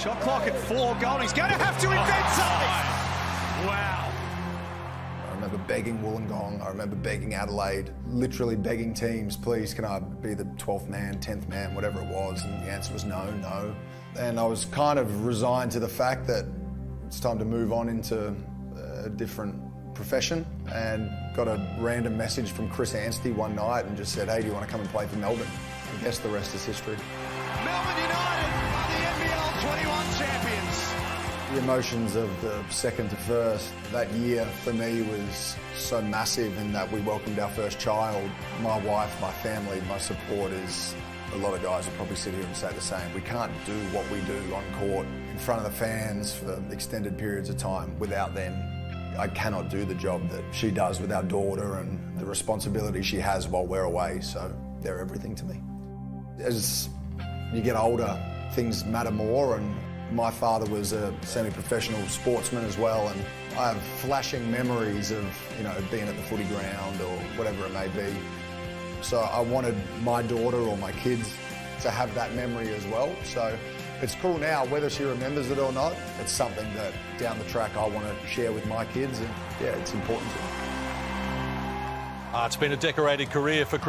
Shot clock at four. Goldie's going to have to invent oh, something. Wow. I remember begging Wollongong, I remember begging Adelaide, literally begging teams, please can I be the 12th man, 10th man, whatever it was, and the answer was no, no. And I was kind of resigned to the fact that it's time to move on into a different profession and got a random message from Chris Anstey one night and just said, hey, do you want to come and play for Melbourne? I guess the rest is history. Melbourne The emotions of the second to first that year for me was so massive in that we welcomed our first child. My wife, my family, my supporters, a lot of guys will probably sit here and say the same. We can't do what we do on court in front of the fans for extended periods of time without them. I cannot do the job that she does with our daughter and the responsibility she has while we're away, so they're everything to me. As you get older, things matter more and my father was a semi-professional sportsman as well, and I have flashing memories of, you know, being at the footy ground or whatever it may be. So I wanted my daughter or my kids to have that memory as well. So it's cool now, whether she remembers it or not, it's something that down the track I want to share with my kids, and yeah, it's important to me. Uh, it's been a decorated career for Chris.